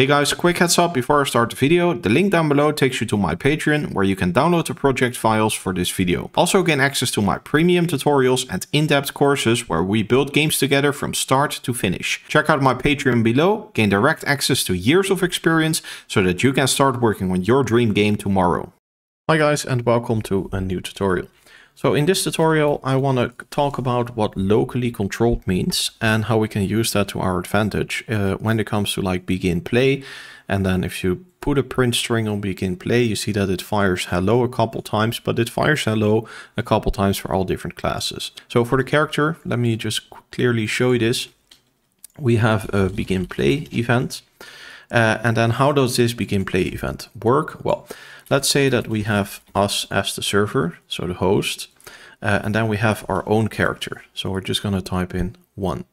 Hey guys, quick heads up before I start the video. The link down below takes you to my Patreon where you can download the project files for this video. Also gain access to my premium tutorials and in-depth courses where we build games together from start to finish. Check out my Patreon below, gain direct access to years of experience so that you can start working on your dream game tomorrow. Hi guys and welcome to a new tutorial. So in this tutorial, I want to talk about what locally controlled means and how we can use that to our advantage uh, when it comes to like begin play. And then if you put a print string on begin play, you see that it fires hello a couple times, but it fires hello a couple times for all different classes. So for the character, let me just clearly show you this. We have a begin play event. Uh, and then how does this begin play event work? Well, let's say that we have us as the server, so the host, uh, and then we have our own character. So we're just going to type in one.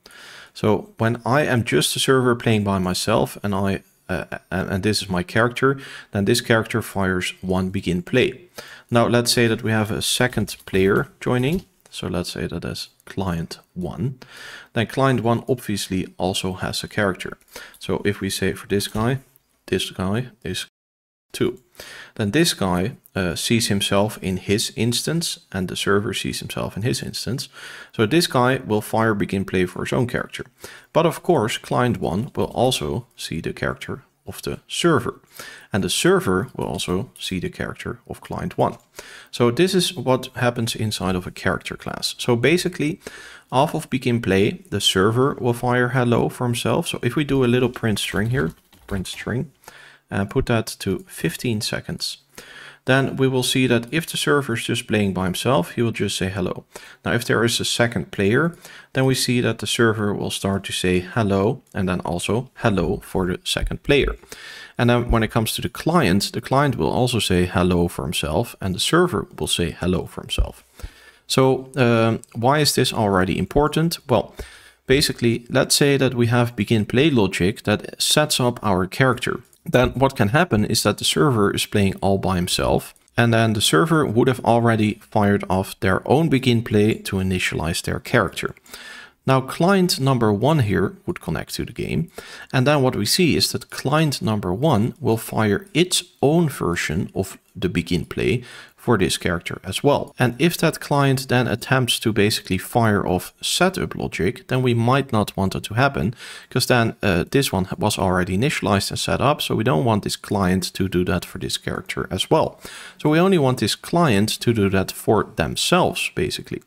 So when I am just a server playing by myself and I uh, and, this is my character, then this character fires one begin play. Now let's say that we have a second player joining. So let's say that is client one. Then client one obviously also has a character. So if we say for this guy, this guy is two. Then this guy uh, sees himself in his instance and the server sees himself in his instance. So this guy will fire begin play for his own character. But of course, client one will also see the character of the server. And the server will also see the character of client one. So this is what happens inside of a character class. So basically, off of begin play, the server will fire hello for himself. So if we do a little print string here, print string, and put that to 15 seconds. Then we will see that if the server is just playing by himself, he will just say hello. Now, if there is a second player, then we see that the server will start to say hello and then also hello for the second player. And then when it comes to the client, the client will also say hello for himself and the server will say hello for himself. So um, why is this already important? Well, basically, let's say that we have begin play logic that sets up our character then what can happen is that the server is playing all by himself and then the server would have already fired off their own begin play to initialize their character. Now client number one here would connect to the game and then what we see is that client number one will fire its own version of the begin play for this character as well. And if that client then attempts to basically fire off setup logic, then we might not want it to happen because then uh, this one was already initialized and set up. So we don't want this client to do that for this character as well. So we only want this client to do that for themselves, basically.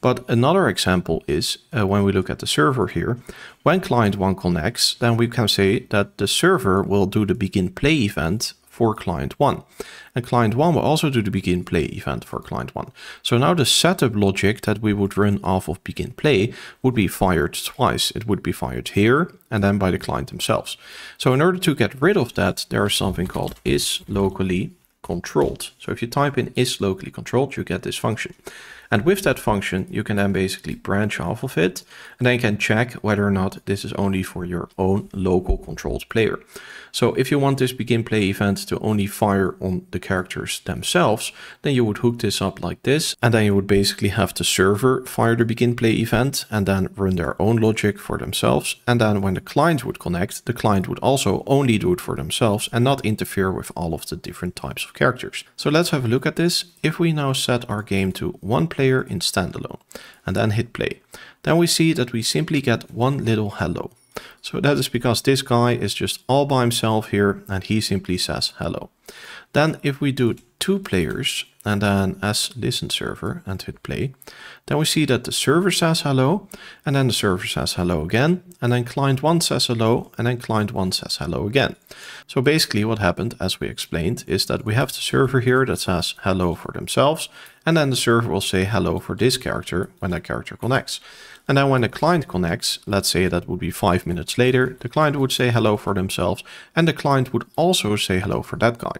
But another example is uh, when we look at the server here, when client one connects, then we can say that the server will do the begin play event for client 1. And client 1 will also do the begin play event for client 1. So now the setup logic that we would run off of begin play would be fired twice. It would be fired here and then by the client themselves. So in order to get rid of that, there is something called is locally controlled. So if you type in is locally controlled, you get this function. And with that function, you can then basically branch off of it and then you can check whether or not this is only for your own local controlled player. So if you want this begin play event to only fire on the characters themselves, then you would hook this up like this. And then you would basically have the server fire the begin play event and then run their own logic for themselves. And then when the client would connect, the client would also only do it for themselves and not interfere with all of the different types of characters. So let's have a look at this. If we now set our game to one player in standalone and then hit play, then we see that we simply get one little hello. So that is because this guy is just all by himself here and he simply says hello. Then if we do two players and then as listen server and hit play, then we see that the server says hello and then the server says hello again and then client one says hello and then client one says hello again. So basically what happened as we explained is that we have the server here that says hello for themselves and then the server will say hello for this character when that character connects. And then when the client connects, let's say that would be five minutes later, the client would say hello for themselves and the client would also say hello for that guy.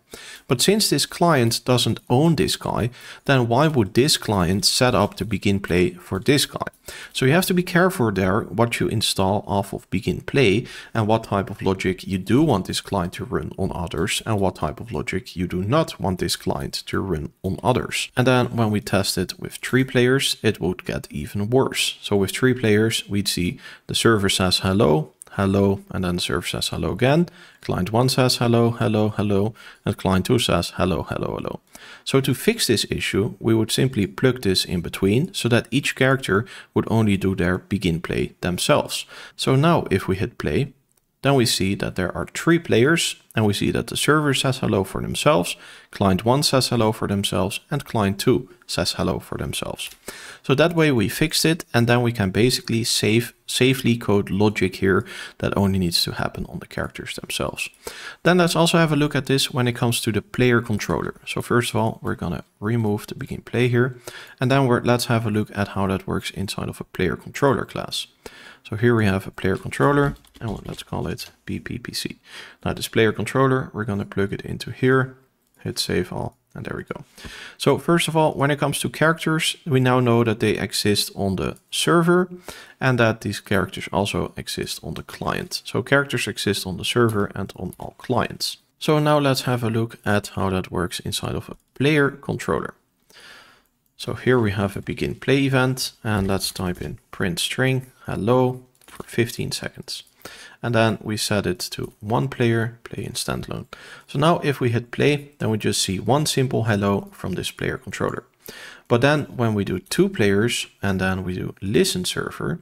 But since this client doesn't own this guy, then why would this client set up the begin play for this guy? So you have to be careful there what you install off of begin play and what type of logic you do want this client to run on others and what type of logic you do not want this client to run on others. And then when we test it with three players, it would get even worse. So with three players, we'd see the server says hello, hello, and then the server says hello again. Client 1 says hello, hello, hello, and client 2 says hello, hello, hello. So to fix this issue, we would simply plug this in between so that each character would only do their begin play themselves. So now if we hit play, then we see that there are three players and we see that the server says hello for themselves, client 1 says hello for themselves, and client 2 says hello for themselves. So that way we fixed it and then we can basically save, safely code logic here that only needs to happen on the characters themselves. Then let's also have a look at this when it comes to the player controller. So first of all, we're gonna remove the begin play here and then let's have a look at how that works inside of a player controller class. So here we have a player controller and let's call it BPPC. Now this player controller, we're going to plug it into here, hit save all, and there we go. So first of all, when it comes to characters, we now know that they exist on the server and that these characters also exist on the client. So characters exist on the server and on all clients. So now let's have a look at how that works inside of a player controller. So here we have a begin play event and let's type in print string hello for 15 seconds. And then we set it to one player, play in standalone. So now if we hit play, then we just see one simple hello from this player controller. But then when we do two players and then we do listen server,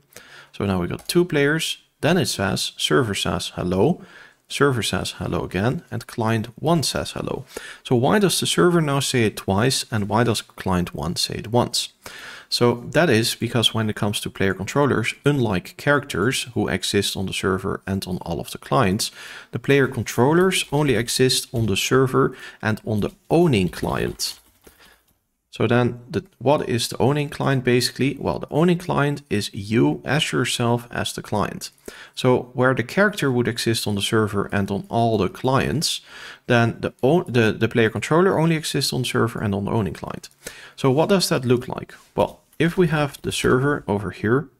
so now we got two players, then it says server says hello, server says hello again, and client 1 says hello. So why does the server now say it twice, and why does client 1 say it once? So that is because when it comes to player controllers, unlike characters who exist on the server and on all of the clients, the player controllers only exist on the server and on the owning client. So then the, what is the owning client basically? Well, the owning client is you as yourself as the client. So where the character would exist on the server and on all the clients, then the, the, the player controller only exists on server and on the owning client. So what does that look like? Well, if we have the server over here,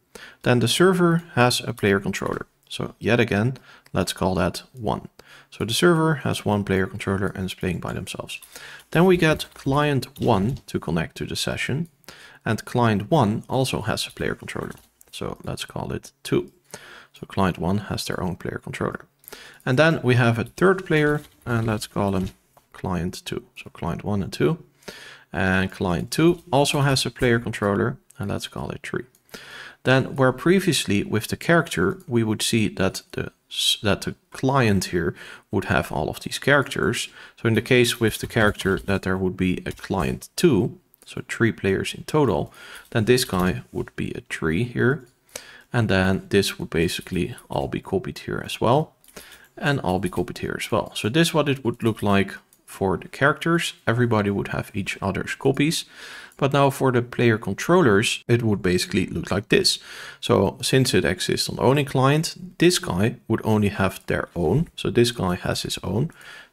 then the server has a player controller. So yet again, let's call that one. So the server has one player controller and is playing by themselves. Then we get client 1 to connect to the session. And client 1 also has a player controller. So let's call it 2. So client 1 has their own player controller. And then we have a third player and let's call him client 2. So client 1 and 2. And client 2 also has a player controller and let's call it 3. Then where previously with the character we would see that the that the client here would have all of these characters. So in the case with the character that there would be a client 2, so three players in total, then this guy would be a tree here. And then this would basically all be copied here as well. And all be copied here as well. So this is what it would look like for the characters. Everybody would have each other's copies. But now for the player controllers, it would basically look like this. So since it exists on owning client, this guy would only have their own. So this guy has his own.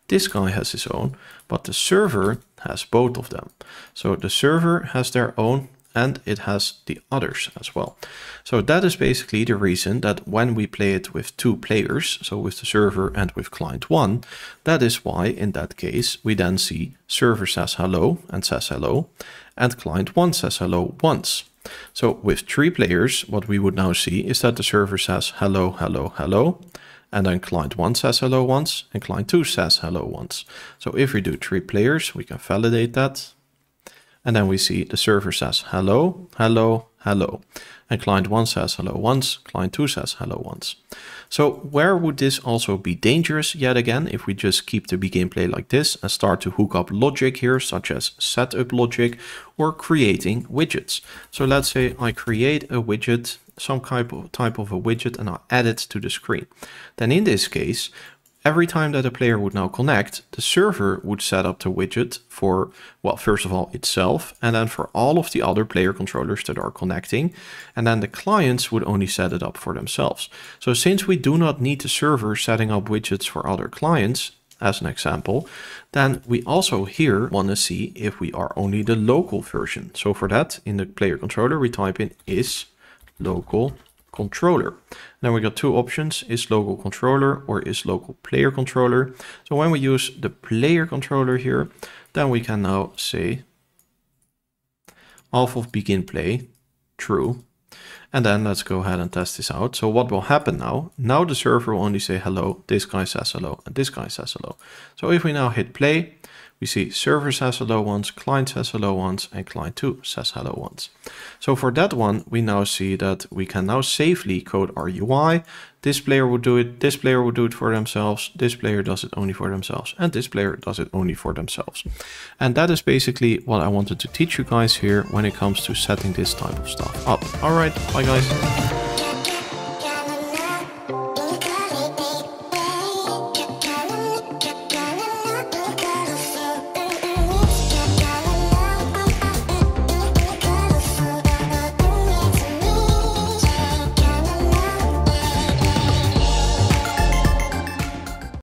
This guy has his own, but the server has both of them. So the server has their own and it has the others as well. So that is basically the reason that when we play it with two players, so with the server and with client one, that is why in that case we then see server says hello and says hello, and client one says hello once. So with three players, what we would now see is that the server says hello, hello, hello, and then client 1 says hello once, and client 2 says hello once. So if we do three players, we can validate that. And then we see the server says hello, hello, hello. And client 1 says hello once, client 2 says hello once. So where would this also be dangerous yet again if we just keep the begin play like this and start to hook up logic here such as setup logic or creating widgets. So let's say I create a widget some type of, type of a widget and I add it to the screen. Then in this case, Every time that a player would now connect, the server would set up the widget for, well, first of all, itself, and then for all of the other player controllers that are connecting. And then the clients would only set it up for themselves. So since we do not need the server setting up widgets for other clients, as an example, then we also here want to see if we are only the local version. So for that, in the player controller, we type in is local controller. Then we got two options, is local controller or is local player controller. So when we use the player controller here, then we can now say half of begin play true. And then let's go ahead and test this out. So what will happen now? Now the server will only say hello, this guy says hello, and this guy says hello. So if we now hit play, we see server says hello once, client says hello once, and client 2 says hello once. So for that one, we now see that we can now safely code our UI. This player will do it, this player will do it for themselves, this player does it only for themselves, and this player does it only for themselves. And that is basically what I wanted to teach you guys here when it comes to setting this type of stuff up. Alright, bye guys.